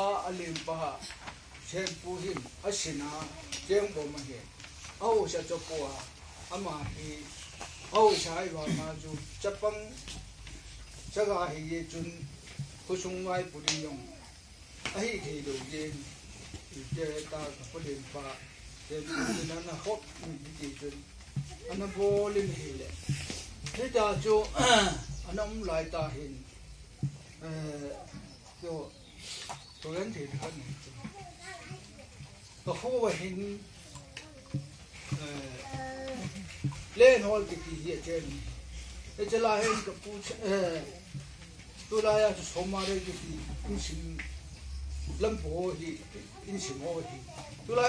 kapa alim pa chen pu him asina jeng bo ma he au sa cho po ama hi au sa ai wa ma ju chapang chaga hi ye chun ku sung wai pu ri yong ai thì đầu tiên ye chơi ta có điện phá thì na na hot ni đi chơi anh em vô lên hi le thế ta cho anh eh, ông lại ta hình cho tôi anh thì thân và khu và hình lên hol cái gì vậy trên thế cho lại hình cái phụ tôi lại cho số mà đây cái gì cũng xin lâm phố thì in sim ho thì tu la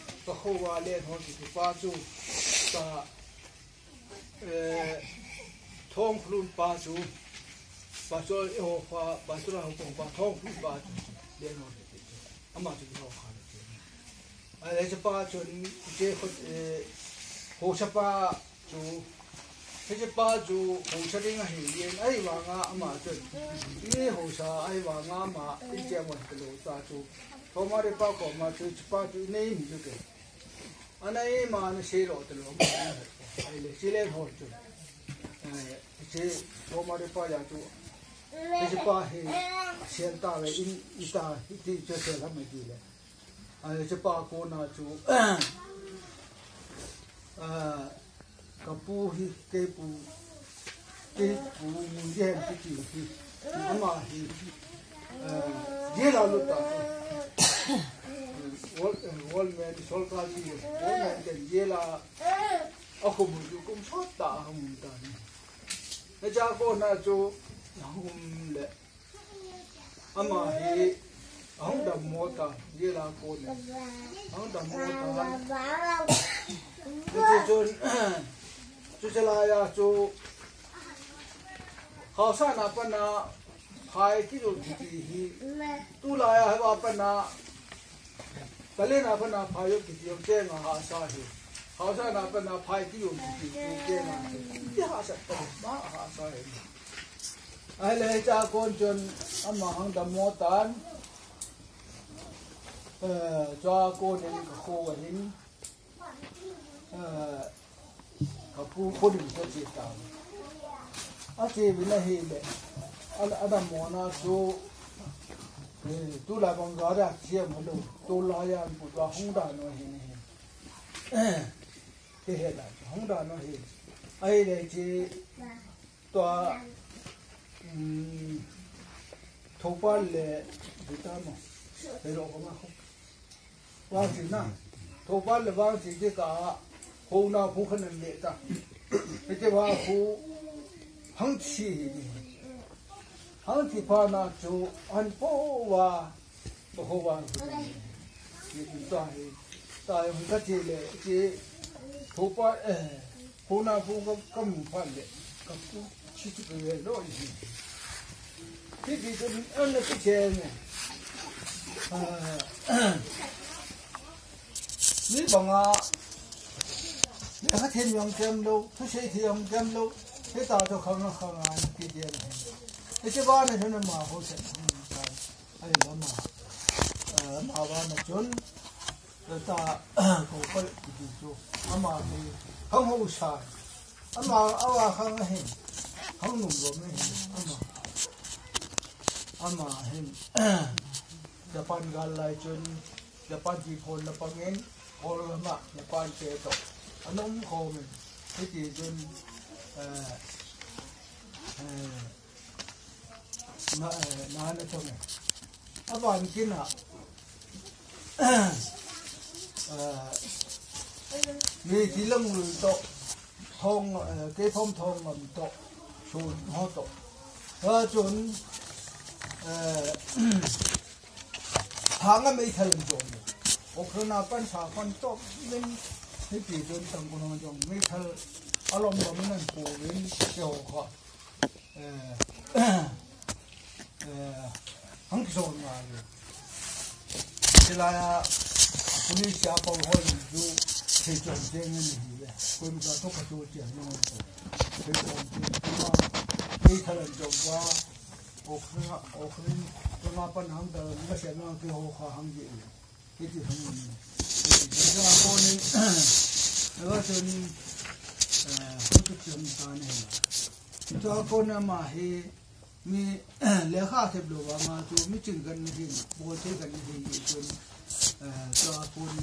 ก็ขวาเล่นหอนสิป้าจูตาเอ่อทองคลุนป้าจูป้าจูเออฟ้าป้าจูเราคงป้าทองคลุนป้าเล่นหอนสิอามาจูเราขาดอะไรจะป้าจูเจ้าคนเอ่อหูชะป้าจูเฮ้ยป้าจูหูชะดิ้งหิ้วเย็นไอ้วางอาอามาจูนี่หูชาไอ้วางอามาอีเจ้ามันกระโดดตาจู ba chú này mình chú cái anh ấy mà nó xí lỗ từ lỗ mà ấy là xí lên hồ chun thế thôi mà đi ba giờ chú thế chứ ba thì hiện tại là in in ta ti che che la me di le. ai cho ba cô na chú à cái hi cái pu cái pu mu ye ti ti. Ma hi à là lúc đó wall wall man sol ka ji wall man cái ye là ako mu ju kum sot ta hum ta ni na cha ko na chú hum le ama hi ông đầm mô ta như là cô này ông đầm mô ta chú chú chú chú là ya chú họ sa na pa na hai ki ro ki hi tu la ya ba pa na kale na pa na phai yo ki yo che nga ha sa hi họ sa na pa na phai ki yo ki ki che nga ki ha sa pa ma ha sa hi ai le cha con chun amma hang đầm mô tan cho cô nên cái khô ở đến cái phu phu đừng cho chị tao à chị bên này hi lệ ada mōna tō tō la bāng gā rā jē mō lō tō lā yā mbō tō hōng dā nō hē nē hē tē hē dā hōng dā nō hē āi rē jē tō tō pā lē bī tā mō bē rō kō mā hō. Wā jī nā tō pā lē wā jī jē kā hō nā hō khā nā mē tā. Bē tē wā hō hāng chī hē nē an po wa hồ vang cái ta ta không có gì lệ cái thô ba hồ na phú có cầm phan lệ cầm phú chỉ cái về rồi cái gì cái ăn cái chén này ní bằng à nếu hết thiên yang kem lâu thu sĩ thì yang kem lâu thế ta cho không nó không ai cái gì này thế chứ ba này nó mà hỗ trợ ai là mà mà ba mà chốn. Người ta cũng phải cái gì cho mà thì không hỗ trợ mà à không không nung rồi mới hình. Mà mà hình. Japan galai chun Japan ji phone na pangin all ma Japan ke to anong ko mình, cái gì dân mà mà nó nó thôi này à vào những cái nào vì chỉ lông người tổ thôn cái phong thôn mà tổ chuẩn họ tổ và chuẩn tháng ấy mấy thầy chuẩn ô khi nào quan nên thế thì chuẩn tầm của nó chuẩn mấy thầy ở mình làm phụ với kiểu họ 很少的嘛，就，现在啊，不能下包好的就这赚钱的那些嘞，我们家都不做这样弄的，去赚钱的嘛，其他人就话，我可能我可能他妈不能的，那个现在给我花很久的，给几十年的，你像过年，那个时候你，呃，不是挣大钱的，你像过年嘛，嘿。mi lekha te blo wa ma to mi ching gan ni bo te gan ni de chun so pon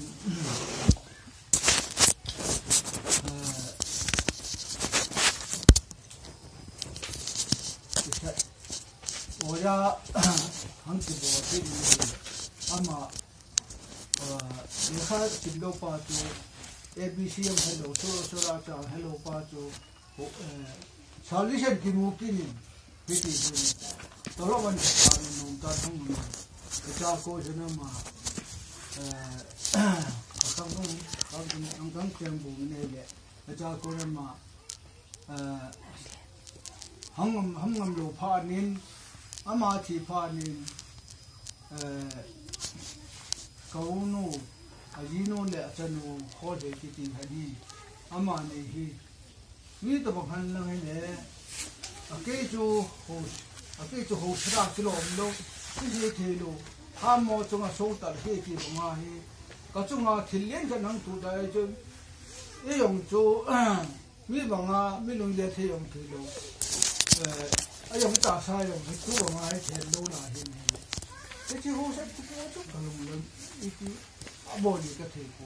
oya hang ti bo te ni ama lekha ti blo pa to abcm hello so so ra ta hello pa to solution ki mukti ni मिट्टी तो लोग वन नोंटा तुम बचाव को जन्म मा खत्म तुम अब तुम अंकम कैम बोलने ले बचाव को जन्म मा हम हम हम लोग फानिन अमाथी फानिन कौनो अजीनो ले अचनो हो जाती थी हदी अमाने ही ये तो बखन लगे ले cái chú hồ cái chú hồ sơ cái lồng đó cái gì ham mò chúng ta sâu tận cái gì mà hi cái chúng ta thiên cái năng tụ đại chứ cái dòng chú mi bằng à mi lùng địa thì dòng thì lo cái dòng ta sai dòng cái chú bằng à thì lo là hi cái chú hồ sơ cái chú cái lồng lồng cái bộ gì cái thì của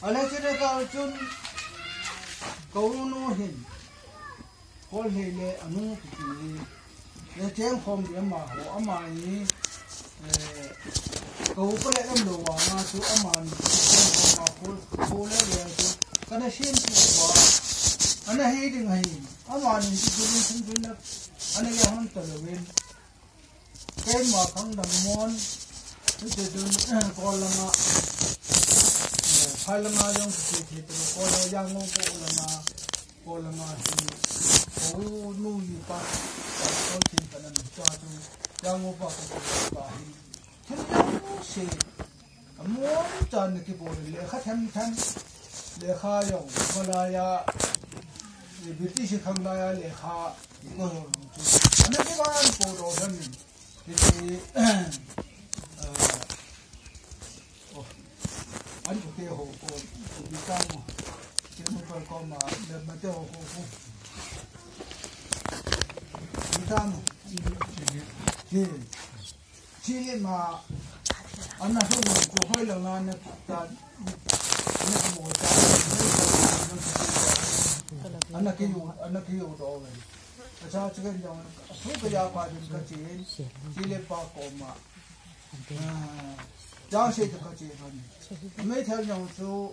ở đây cái cái chú cầu nó hình hol le le anung ki ti le cheng khom di ama ho ama ni ko ko le am lo wa na tu ama ni ma hol hol le le tu kana shin tu wa ana he ding hai ama ni ti tu ni sun tu na ana ya han ta le wen ken ma khang dam mon tu te tu ko la ma phai la ma yong ki ti tu ko la yang ngo ko la ma 句。bộ gì cái thầy của ở đây chỉ là chun câu cho hình có lệ lệ anh nó thì lệ chém không để mà họ mà ấy câu có lẽ em đồ vào em mà mà cô lệ chú cái này xem chú anh ấy hay đừng hay em mà nhìn chú chú chú chú là anh ấy không tự lên cái mà không đằng môn cái chú chú có là hai lần nào giống cái thì tôi có là giang ngô có là mà có là mà thì có nuôi ba có thì cái này cho tôi giang ngô ba có ba thì thế là sẽ muốn chọn cái bộ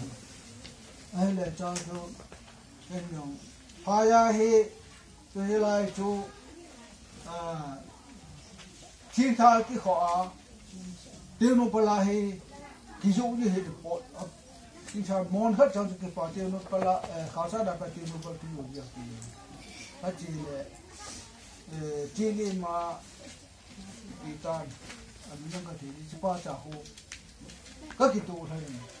아일레 장조 행명 파야히 저희라이 조아 티타기 호아 데노블라히 기조우니 헤드 포 티타 몬하 장조기 파티노 팔라 가사다 파티노 파티노 야티 아치레 에 티니마 일단 안녕가 되지 빠자고 거기도 하는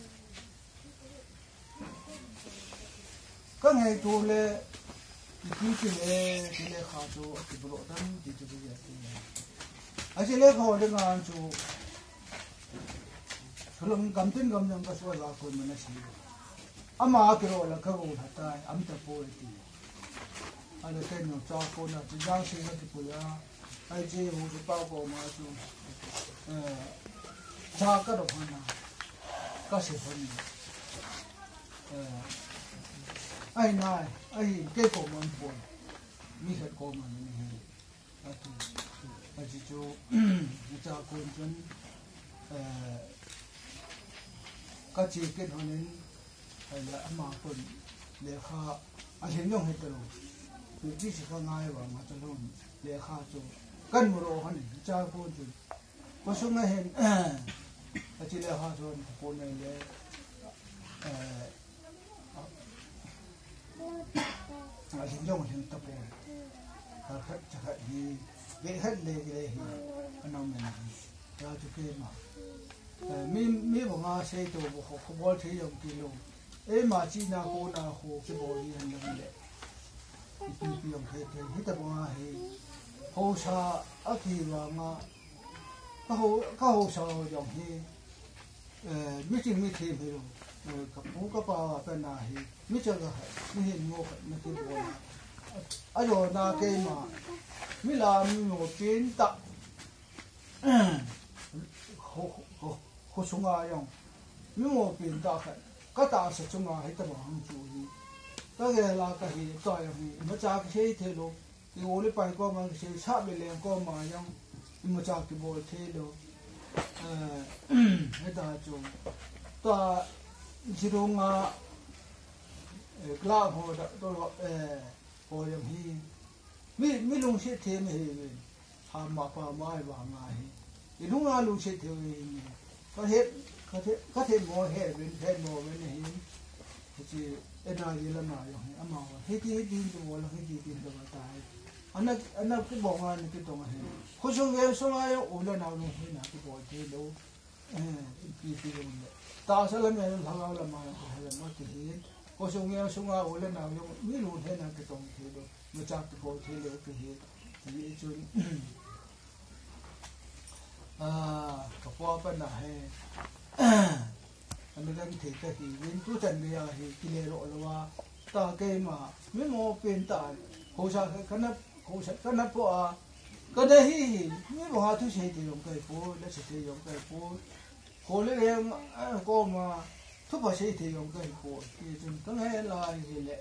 ka ngay to le di chi le di le kha chu di bu lo dan di chu ya ti a chi le kha le nga chu chulang gam tin gam yang ka so la ko ma na shi ama ki ro la ka ro ha ta am ta po ti a le ten no cha ko na ji jang shi na ti pu ya ai ji wu ji pa ko ma chu eh cha ka ro pha na ka shi pha ni eh ai nai, ai, cái cổ mình buồn. Mi hết cổ mình mi hết à tu à chỉ cho cha con chân. Ờ, các chị kết hôn đến ờ, là âm mà con để kha à hiện nhung hết rồi. Mình chỉ chỉ có nai và mà cho luôn. Để kha cho cần một đồ hơn cha con chân. Có số này hiện à chỉ để kha cho con này để အရှင်ကြောင့်ရှင်တပေါ်တာခက်ချက်ကဒီဘယ်ဟက်လေလေဟိအနောင်နေတယ်ဒါသူကဲမှာမင်းမင်းဘငါဆဲတော့ဘခဘောသေးရုံကီလုံးအဲမာချီနာကိုနာဟိုကဘောရင်းနေတယ်ဒီပြုံခဲတဲ့ဟိတဘောဟိဟောစာအခီဝါငါဟောကဟောစာရောင်ဟိအဲမြစ်ချင်းမြစ်ချင်းပြီးတော့ กับผู้ก็ปาเป็นนาฮีมิเจอก็ให้มิเห็นงูให้มิเห็นบัวอายุนาเกมามิลามิโมจินตะเขาเขาเขาสงอายองมิโมปินตะให้ก็ตาสจงอาให้ตะบังจูฮีก็เกลากะฮีตายองฮีมาจากเชยเทโลที่โอลิไปก็มาเชยชาเบเลงก็มายังมาจากที่โบเทโลเอ่อให้ตาจงตา jirunga kla ho da đó lo e ho yam hi mi mi lung se the me he ha ma pa mai wa nga hi i lung a lung se the we ni ka he ka the ka the mo he ben the mo ben hi he chi e na ye la na yo hi ama wa he ti he din do la he ti din do ba ta anh ana ana ku bo nga ni ki to ma he khu sung ge sung a yo u la na lung he na ki bo de da hi mi mo ha tu se ti yong kai po le se ti yong kai po 过那边哎过嘛，土巴些地方更好，也就等下来些嘞，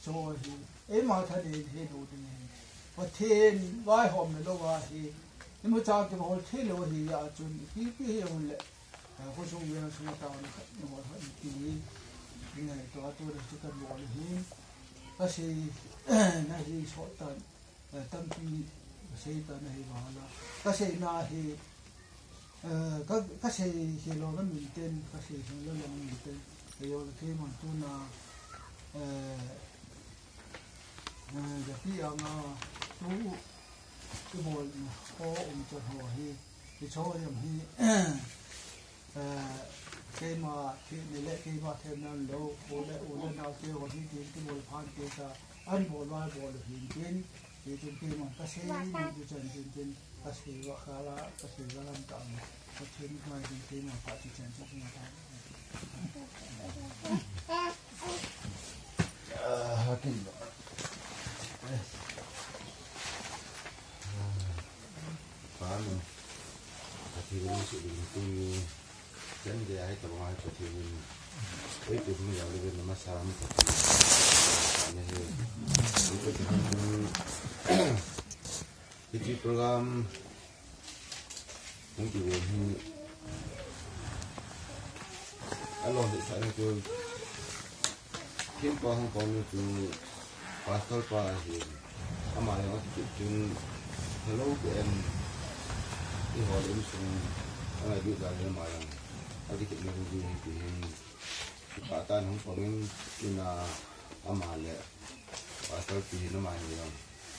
所以哎嘛，他的铁路的呢，我铁外行的都话是，你们找的我铁路是呀，就比比用嘞，哎，我从原来从到那个那个第一，应该多多的这个毛线，那是那是说的，呃，当地谁的那些完了，那些那些。các các xe xe lô nó mình tên các xe xe lô nó mình tên thì rồi khi mà tu na giờ khi ông tu cái bộ khó ông cho họ hi thì số em hi. Cái mà khi để lệ cái mà thêm nó lâu bộ lệ bộ lệ nào tiêu họ hi thì cái bộ phan tiêu ta loa bộ được hiện tiền thì chúng cái mà các xe đi chân chân chân các xe và khá là các xe làm tạm có thêm ngoài thì cái mà phải chỉ chân chân mà ta hakin paano patirin si ini dan dia ay tabang ay patirin ay ito mo yung lagay na masarami patirin ano yun ito yung iti program mungkin ini along di sana tu thiên pa hong kong qua pastor qua thì mà nó chụp chu hello của em. I ho em anh ang ai bi ga le ma anh adi ke me hu hi thì hin pa không. Hong nên in kina ama le pastor thì nó ma ni không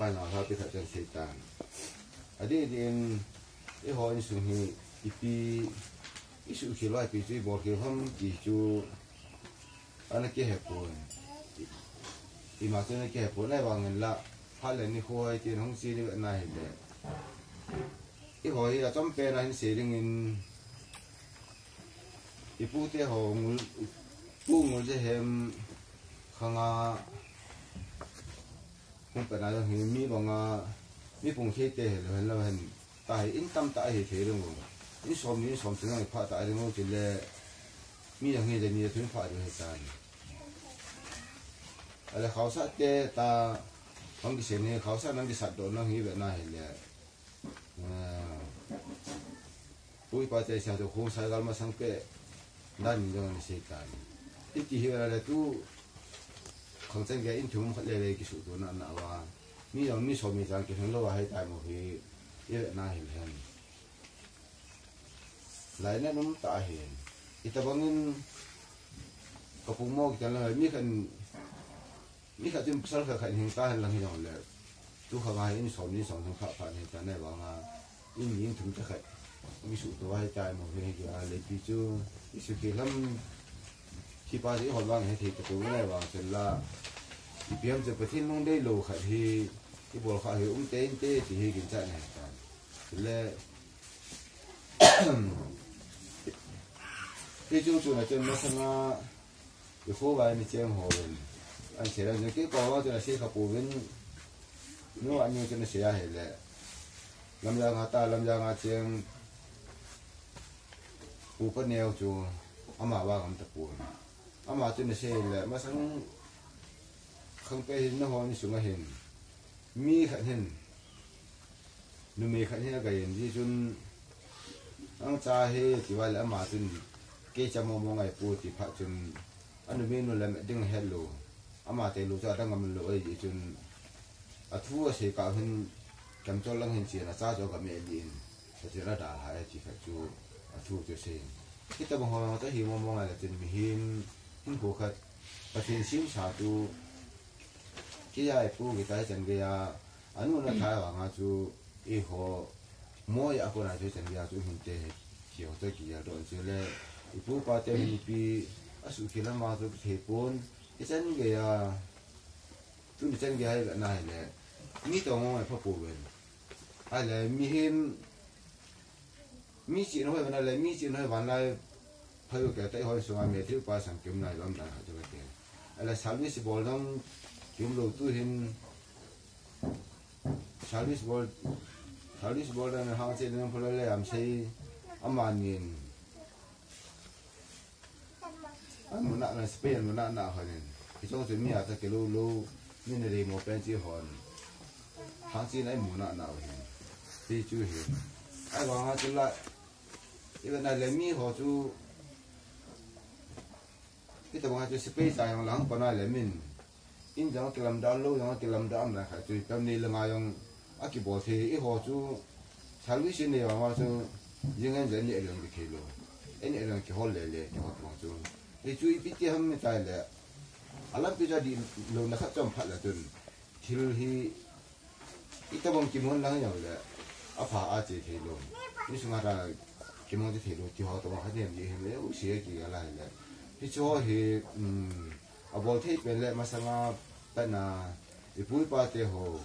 烦恼他被他真谁担。啊，你点一好你算起，一比一数起来比最薄起，他们记住，安那几下半，伊嘛真那几下半那话人啦，他连你好一点东西你那系的。一好伊啊，准备那些事情，伊不得好，不我这些，看啊。 คงเปไหนเห็นมีบางอะมีปุ่งเทเตเห็นแล้วเห็นแล้วเห็นตายอินตั้มตายเทเรื่องของอินสมนี่สมถึงไพระตายเรื่องของจิตเลยมีอย่างนี้จะมีถึงพระอยู่ให้ตายอะไรเขาสัตเตตาบางทีเสียนี่เขาสัตนั่งกิสัตโดนนั่งหิแบบนั้นเห็นเลยปุ้ยปาเตชาตัวคงสายกันมาสังเกตด้านนี้โดนเสียตายที่ที่เห็นอะไรตู้ không theo cái bật thì bật họ cái này hết cái rằng nào cái thật chân xây cái họ như xuống thì cái khi lại pi chơi bỏ kiểu không anh ấy cái bằng cái là mi bằng mi bùng thế thế là là hình tại in tâm tại thì chú không in xóm mi là người là phát được hết rồi ale khausa te ta ang di sene khausa tại di sat do nang hi ve cái sự le khi ba chỉ hỏi vang thì cái tôi này vang là thì biếm giờ phải nông đây lù khát thì cái bộ khát thì ông tên tên thì hay kiểm tra này. Là cái chung chung này trên nó là cái khu bài mình chơi hồ anh sẽ là những cái có cho là sẽ khắc phục bên nếu anh như cho nó sẽ hết lệ làm ra ngã ta, làm ra ngã chiang phụ có neo chú ama ba ngắm tập phụ ama cho nó sẽ lệ mà sang không phải nó hoa như xuống hình mi khẩn hình nu mi khẩn hình cái gì gì chun ang cha he chỉ vậy là ama chun cái cha mong mong ngày phụ chỉ phát chun. Anh nụ mi nu làm đừng hello ama te lu cha dang am lo ai chun a thu a se ka hin kam chol lang hin chi na cha jo ka me din. Sa e chi ra da ha chi fa chu. A thu chu se. Kita bang ho, ta hi mo mo la tin mi hin hin ko khat pa tin sim sa tu ki ya pu ki ta chen ge ya anu na tha wa nga chu e ho mo ya ko na chu chen ya chu hin te ki ho ta ki ya do chu le ipu pa te hin pi asu ki la ma tu the pon cái chân cái à chân cái hay là này là mi tổ ngon phải phụ bên hay là mi hem mi chỉ nói về này là mi chỉ nói về này phải cái tay hỏi xuống mẹ thiếu ba sang kiếm này lắm là cho cái tiền hay là sáu mươi bol đông kiếm đầu tư hin sáu mươi bol sáu mươi bol là hàng trên nó phải là làm xây âm an nhìn anh muốn nặng là Spain muốn nặng nặng hơn cái chỗ chuyện mi à ta cái lô lô mi này đi một bên chỉ hòn hàng chỉ này muốn nặng nặng hơn đi chú hiểu ai bảo hàng chỉ lại cái này lấy mi họ ti ta wa chu si pe sa yang lang pa na le min in jang ti lam da lo yang ti lam da am la kha chu tam ni la nga yang a ki bo the i ho chu chal wi shin ne wa chu ying en zen ni el yang ki lo en el yang ki hol le le ta wa chu ni chu i pi ti ham me ta le. Alam pi ja di lo na kha chom pha la tun thil hi i ta bom ki mon lang yang le. A pha a che ki lo ni su nga ra ki mon ti lo ti ho ta wa ha ne mi hem le u si ki ga la le. Hi cho hi um abol thei pen le masanga pa na i pui pa te ho.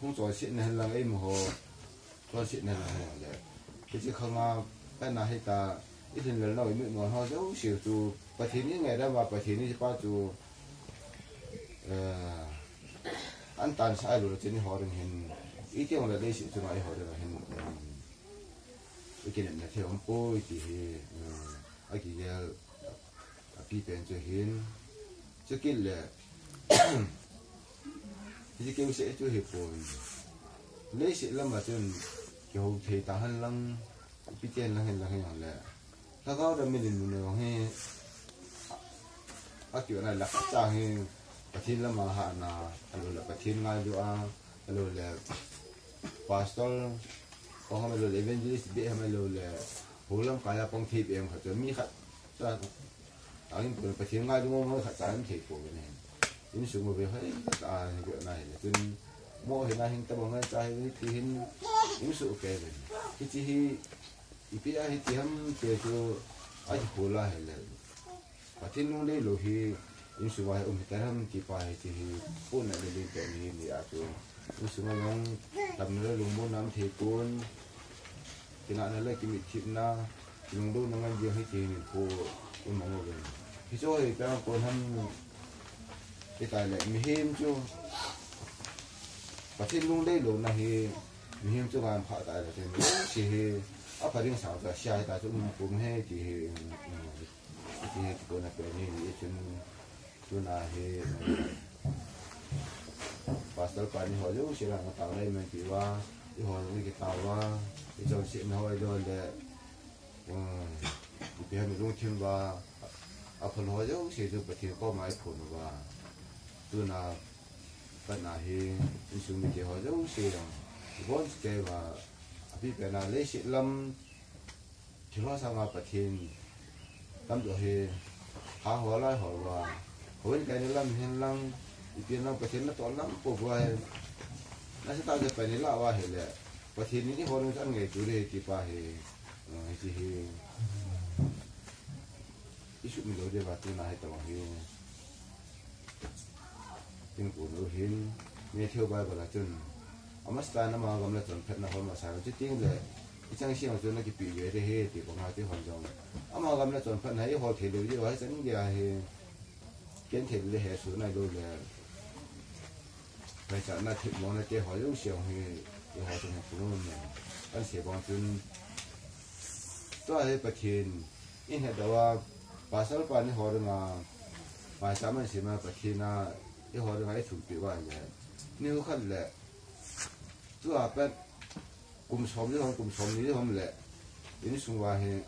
Hung cho sit na lang em ho. Cho sit na lang le ki không à pa na hay ta ít hình lần nào mới ngon họ đâu xỉu chú bà thiên những ngày đó mà bà thiên như ba chú ăn tan sai rồi trên họ đừng hình ít tiếng là đây sự chú nói họ đừng hình cái này là theo ông bôi thì ai cái bị bệnh cho hình cho cái là thì cái sẽ cho hiệp hội. Lấy sự lâm mà chân kiểu thì ta hơn lăng bị chen lăng là hay là ta có đâm mình mình nó hay à kiểu này là cha hay bà thiên lâm mà hạ na alo là bà thiên ngay do à alo là pastor. Có hôm alo evangelist bị hôm alo là hồ lâm cái phong phải cho anh bữa bà ngay do mà khát ra em của cái này. Những sự mà về hết à cái này, là chân mua hiện nay hiện tại bọn anh trai thì hiện những sự kể rồi. Cái chỉ hi ipi ai thì ham kể cho ai hồ la hay là và thiên luôn đây lo hi những sự mà ông ta chỉ phải thì phun này lên cái này thì à cho những sự mà ông tầm nó luôn muốn làm thì cuốn thì nào nó lấy cái mít thịt na dùng đôi nó ngang dương thì cô ông mong rồi thì cho thì ta còn ham cái tài lệ mình hiếm chứ. Và thiên luôn đây luôn này mi hiếm chứ mà họ tài là thiên chỉ à phải điên sao ra xa ta chúng cũng hay thì thì cô này cái này thì chúng là he pastor pani ho jo sila nga tao rồi để ừ thì ho luôn thêm vào i chon si na hoi do le i pe mi lung tim ba a phun ho jo si ju pa ti ko mai phun ba tu na pa na hi i su mi ki ho jo si ya i bon ke ba a pi pe na le si lam ti lo sa nga pa tin tam do hi ha ho lai ho ba ho cái này lam hin lang ipian lang pasien na tol lang po buhay na sa tawag pa nila awa hele pasien ini horong san ngay ture ti pa he ti he isu mi lo de ba na hai tawang he tin ku no hin me theo bai bala chun amas ta na ma gam la chun phet na hol ma sa chi ting le chang siang chun na ki pi ye de he ti ko nga ti hon jong ama gam la chun phet na he ho the lu ji wa chang ge he kiến thể lệ hệ số này đôi là phải chọn là thịt món là cái họ giống xíu thì thì họ trong một phương mình anh sẽ bằng chân. Tôi hay bật thiên in hệ đó pasal pani bà này chama sima à bà sáu mình sẽ wa bật ni à khal eh, le tu hay chuẩn bị ni hom nếu som ni hom à bật cùng sống với họ cùng với họ ini semua he